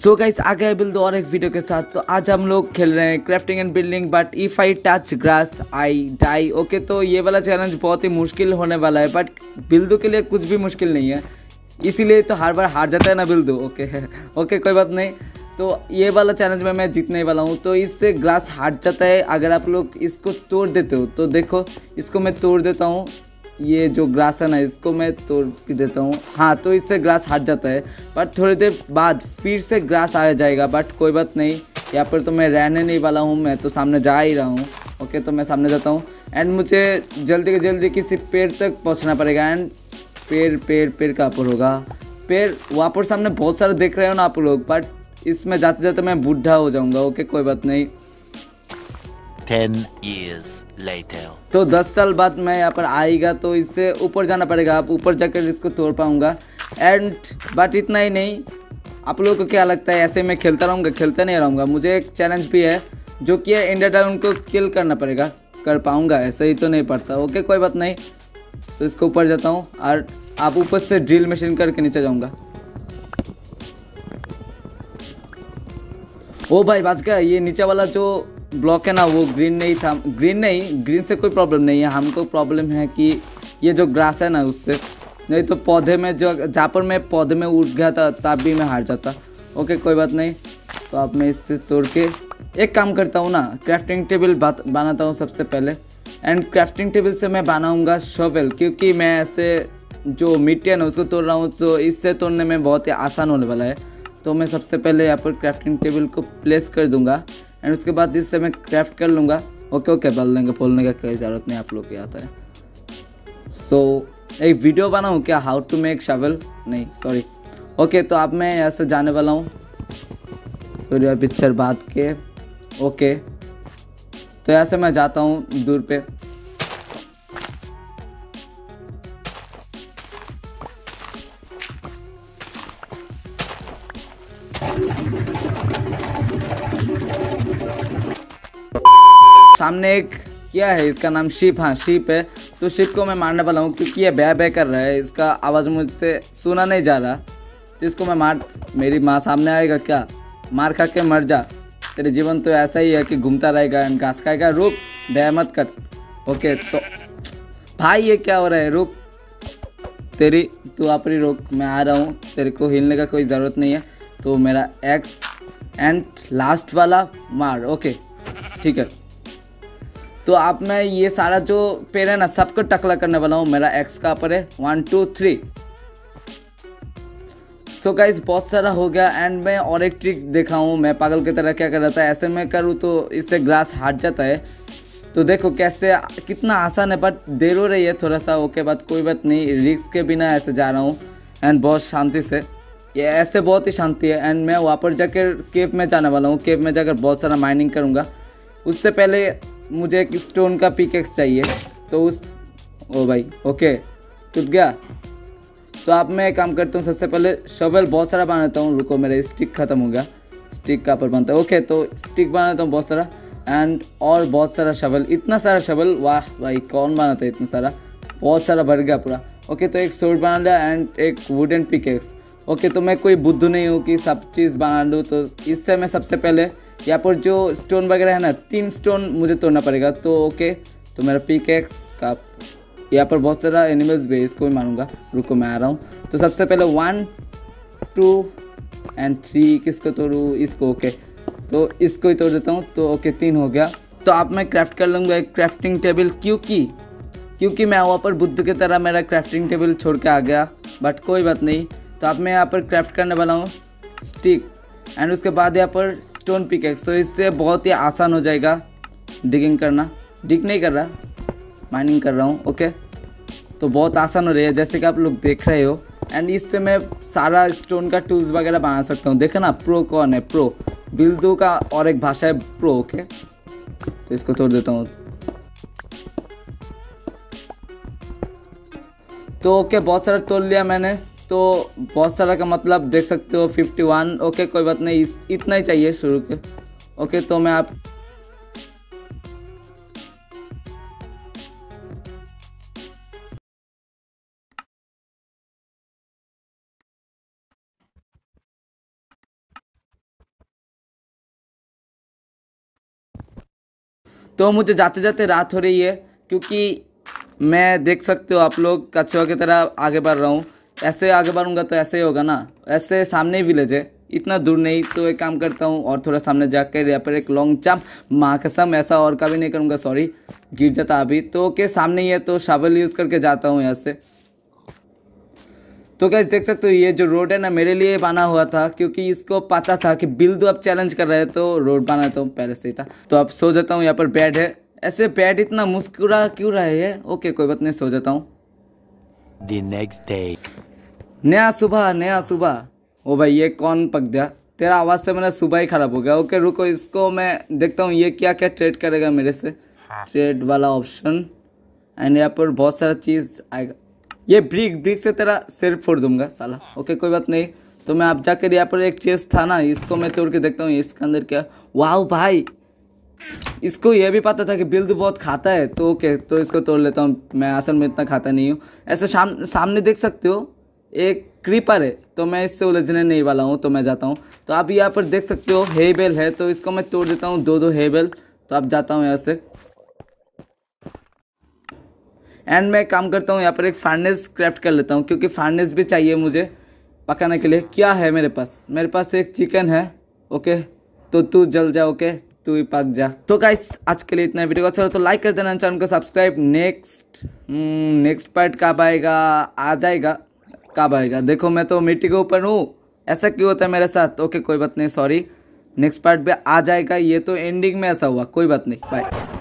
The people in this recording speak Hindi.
सो गाइस आ गए बिल्ड और एक वीडियो के साथ। तो आज हम लोग खेल रहे हैं crafting and building but if I touch grass I die okay तो ये वाला चैलेंज बहुत ही मुश्किल होने वाला है बट बिल्दू के लिए कुछ भी मुश्किल नहीं है। इसीलिए तो हर बार हार जाता है ना बिल्दू ओके ओके कोई बात नहीं। तो ये वाला चैलेंज में मैं जीतने वाला हूँ तो इससे ग्लास हार जाता है। अगर आप लोग इसको तोड़ देते हो तो देखो, इसको मैं तोड़ देता हूँ। ये जो ग्रास है ना, इसको मैं तोड़ के देता हूँ। हाँ तो इससे ग्रास हट जाता है बट थोड़ी देर बाद फिर से ग्रास आ जाएगा बट कोई बात नहीं। यहाँ पर तो मैं रहने नहीं वाला हूँ, मैं तो सामने जा ही रहा हूँ। ओके तो मैं सामने जाता हूँ। एंड मुझे जल्दी से जल्दी किसी पेड़ तक पहुँचना पड़ेगा। एंड पेड़ पेड़ पेड़ कहाँ पर होगा? पेड़, वहाँ पर सामने बहुत सारे देख रहे हो ना आप लोग बट इसमें जाते जाते मैं बूढ़ा हो जाऊँगा। ओके, कोई बात नहीं। Ten years. Later. तो 10 साल बाद मैं यहाँ पर आएगा तो इससे ऊपर जाना पड़ेगा। आप ऊपर जाकर इसको तोड़ पाऊँगा। एंड बट इतना ही नहीं, आप लोगों को क्या लगता है? ऐसे मैं खेलता रहूँगा, खेलता नहीं रहूँगा। मुझे एक चैलेंज भी है, जो कि है इंडिया डाउन को किल करना पड़ेगा। कर पाऊँगा, ऐसे ही तो नहीं पड़ता। ओके कोई बात नहीं। तो इसको ऊपर जाता हूँ, और आप ऊपर से ड्रिल मशीन करके नीचे जाऊँगा। ओ भाई बाज गया ये नीचे वाला जो ब्लॉक है ना, वो ग्रीन नहीं था। ग्रीन नहीं ग्रीन से कोई प्रॉब्लम नहीं है। हमको प्रॉब्लम है कि ये जो ग्रास है ना उससे। नहीं तो पौधे में जो, जहाँ पर मैं पौधे में उठ गया था, तब भी मैं हार जाता। ओके कोई बात नहीं। तो अब मैं इससे तोड़ के एक काम करता हूँ ना क्राफ्टिंग टेबल बनाता हूँ सबसे पहले। एंड क्राफ्टिंग टेबल से मैं बनाऊँगा शोवेल क्योंकि मैं ऐसे जो मिट्टी है ना, उसको तोड़ रहा हूँ तो इससे तोड़ने में बहुत ही आसान होने वाला है। तो मैं सबसे पहले यहाँ पर क्राफ्टिंग टेबल को प्लेस कर दूँगा एंड उसके बाद इससे मैं क्राफ्ट कर लूँगा। ओके ओके बोल देंगे बोलने का कोई ज़रूरत नहीं आप लोग के आता है। सो so, एक वीडियो बनाऊँ क्या? हाउ टू मेक शवल नहीं सॉरी ओके तो अब मैं यहाँ से जाने वाला हूँ। फिर पिक्चर बात के। ओके तो यहाँ से मैं जाता हूँ दूर पे। सामने एक क्या है, इसका नाम शिप। हाँ शिप है। तो शिप को मैं मारने वाला हूँ क्योंकि ये बै बै कर रहा है। इसका आवाज़ मुझसे सुना नहीं जा रहा। तो इसको मैं मार, मेरी माँ सामने आएगा क्या? मार खा के मर जा। तेरे जीवन तो ऐसा ही है कि घूमता रहेगा एंड घास खाएगा। रुक बै मत कर। ओके तो भाई ये क्या हो रहा है? रुक। तेरी, तू अपनी रोक। मैं आ रहा हूँ। तेरे को हिलने का कोई ज़रूरत नहीं है। तो मेरा एक्स एंड लास्ट वाला मार ओके ठीक है। तो आप, मैं ये सारा जो पेड़ है ना, सबको टकला करने वाला हूँ। मेरा एक्स का पर है। One two three so guys बहुत सारा हो गया एंड मैं और एक ट्रिक देखा हूँ। मैं पागल की तरह क्या कर रहा था, ऐसे में करूँ तो इससे ग्रास हट जाता है। तो देखो कैसे, कितना आसान है बट देर हो रही है थोड़ा सा। ओके बात कोई बात नहीं रिक्स के बिना ऐसे जा रहा हूँ। एंड बहुत शांति से। ये ऐसे बहुत ही शांति है। एंड मैं वहाँ पर जाकर केव में जाने वाला हूँ। केव में जाकर बहुत सारा माइनिंग करूँगा। उससे पहले मुझे एक स्टोन का पिकेक्स चाहिए। तो उस, ओ भाई ओके टूट गया। तो आप, मैं काम करता हूँ। सबसे पहले शवल बहुत सारा बनाता हूँ। रुको, मेरा स्टिक ख़त्म हो गया। स्टिक का पर बनता है। ओके तो स्टिक बनाता हूँ बहुत सारा। एंड और बहुत सारा शवल इतना सारा शवल वाह भाई, कौन बनाता है इतना सारा? बहुत सारा भर गया पूरा। ओके तो एक सोर्ड बना लिया एंड एक वुडन पिकेक्स ओके तो मैं कोई बुद्धू नहीं हूँ कि सब चीज़ बना लूँ तो इससे मैं सबसे पहले यहाँ पर जो स्टोन वगैरह है ना, तीन स्टोन मुझे तोड़ना पड़ेगा तो ओके तो मेरा पिकेक्स का यहाँ पर बहुत सारा एनिमल्स भी है, इसको भी मारूँगा। रुको, मैं आ रहा हूँ। तो सबसे पहले वन टू एंड थ्री किसको तोड़ूँ? इसको, ओके। तो इसको ही तोड़ देता हूँ तो ओके, तीन हो गया। तो आप मैं क्राफ्ट कर लूँगा एक क्राफ्टिंग टेबल क्योंकि क्योंकि मैं वहाँ पर बुद्ध की तरह मेरा क्राफ्टिंग टेबल छोड़ के आ गया बट कोई बात नहीं। तो आप मैं यहाँ पर क्राफ्ट करने वाला हूँ स्टिक एंड उसके बाद यहाँ पर स्टोन पिकेक्स तो इससे बहुत ही आसान हो जाएगा डिगिंग करना। डिग नहीं कर रहा माइनिंग कर रहा हूँ ओके तो बहुत आसान हो रही है, जैसे कि आप लोग देख रहे हो। एंड इससे मैं सारा स्टोन का टूल्स वगैरह बना सकता हूँ। देखो ना प्रो कौन है? प्रो बिल्दू का और एक भाषा है प्रो ओके तो इसको तोड़ देता हूँ। तो ओके बहुत सारा तोड़ लिया मैंने। तो बहुत सारा का मतलब देख सकते हो 51 ओके कोई बात नहीं इतना ही चाहिए शुरू के। ओके तो मैं आप तो मुझे जाते जाते रात हो रही है, क्योंकि मैं देख सकते हो आप लोग, कछुआ की तरह आगे बढ़ रहा हूँ। ऐसे आगे बढ़ूँगा तो ऐसे ही होगा ना। ऐसे सामने ही विलेज है। इतना दूर नहीं तो एक काम करता हूँ और थोड़ा सामने जाकर यहाँ पर एक लॉन्ग जंप माँ कसम ऐसा और का भी नहीं करूँगा सॉरी गिर जाता अभी। तो ओके सामने ही है तो शावल यूज़ करके जाता हूँ यहाँ से। तो क्या देख सकते हो, ये जो रोड है ना, मेरे लिए बना हुआ था, क्योंकि इसको पता था कि बिल्दु अब चैलेंज कर रहे हैं तो रोड बना तो पहले से ही था। तो अब सो जाता हूँ यहाँ पर बेड है। ऐसे बेड इतना मुस्कुरा क्यों रहा है ओके कोई बात नहीं, सो जाता हूँ। The next day. नया सुबह नया सुबह। ओ भाई ये कौन पक गया? तेरा आवाज़ से मेरा सुबह ही खराब हो गया। ओके रुको इसको मैं देखता हूँ ये क्या क्या ट्रेड करेगा मेरे से। ट्रेड वाला ऑप्शन एंड यहाँ पर बहुत सारा चीज़ आएगा। ये ब्रिक ब्रिक से तेरा सिर फोड़ दूँगा साला। ओके कोई बात नहीं। तो मैं आप जाकर यहाँ पर एक चेस्ट था ना इसको मैं तोड़ के देखता हूँ इसके अंदर क्या। वाह भाई! इसको ये भी पता था कि बिल्द बहुत खाता है तो ओके तो इसको तोड़ लेता हूँ। मैं असल में इतना खाता नहीं हूँ। ऐसे साम सामने देख सकते हो एक क्रीपर है तो मैं इससे उलझने नहीं वाला हूँ तो मैं जाता हूँ। तो आप यहाँ पर देख सकते हो हे बेल है तो इसको मैं तोड़ देता हूँ, दो दो हे बेल तो आप जाता हूँ यहाँ से। एंड मैं काम करता हूँ, यहाँ पर एक फार्नेस क्राफ्ट कर लेता हूँ, क्योंकि फार्नेस भी चाहिए मुझे पकाने के लिए। क्या है मेरे पास? मेरे पास एक चिकन है ओके तो तू जल जा ओके तू ही पक जा। तो गाइस आज के लिए इतना वीडियो अच्छा तो लाइक कर देना चैनल को सब्सक्राइब नेक्स्ट नेक्स्ट पार्ट कब आएगा? आ जाएगा। कब आएगा? देखो, मैं तो मिट्टी के ऊपर हूँ। ऐसा क्यों होता है मेरे साथ? ओके कोई बात नहीं सॉरी नेक्स्ट पार्ट पे आ जाएगा। ये तो एंडिंग में ऐसा हुआ। कोई बात नहीं। बाय